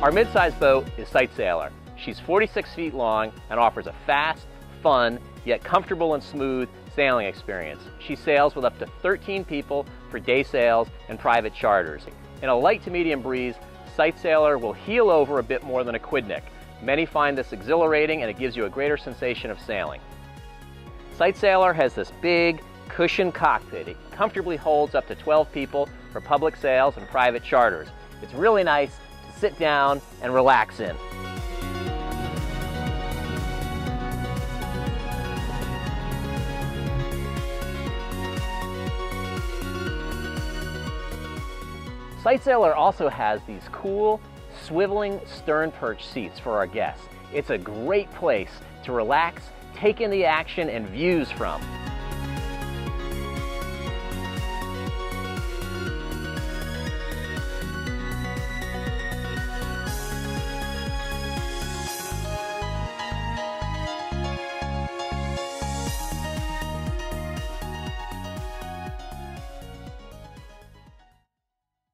Our midsize boat is Sightsailer. She's 46 feet long and offers a fast, fun, yet comfortable and smooth sailing experience. She sails with up to 13 people for day sails and private charters. In a light to medium breeze, Sightsailer will heel over a bit more than a Quidneck. Many find this exhilarating and it gives you a greater sensation of sailing. Sightsailer has this big, cushioned cockpit. It comfortably holds up to 12 people for public sails and private charters. It's really nice sit down and relax in. Sightsailer also has these cool, swiveling stern perch seats for our guests. It's a great place to relax, take in the action and views from.